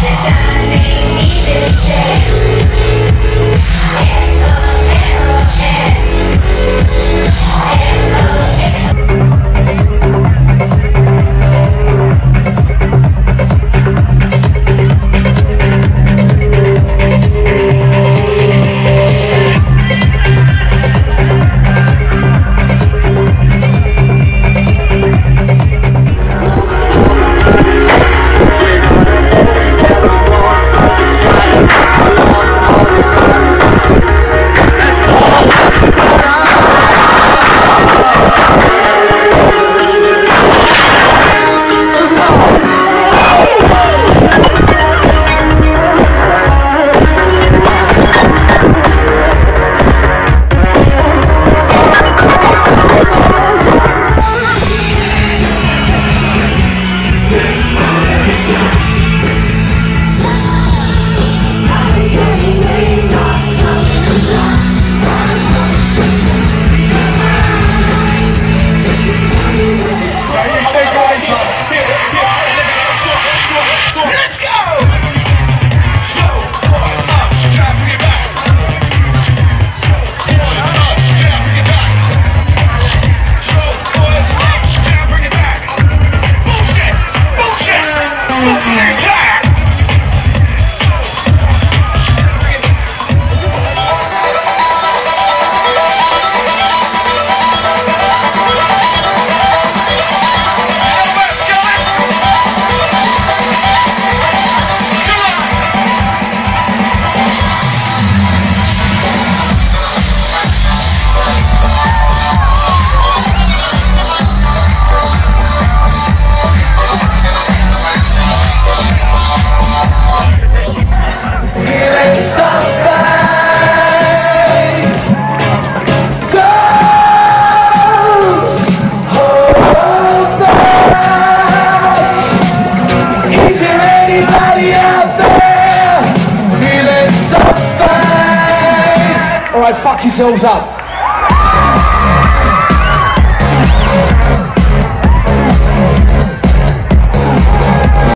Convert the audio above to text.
She's done me this day. Alright, fuck yourselves up.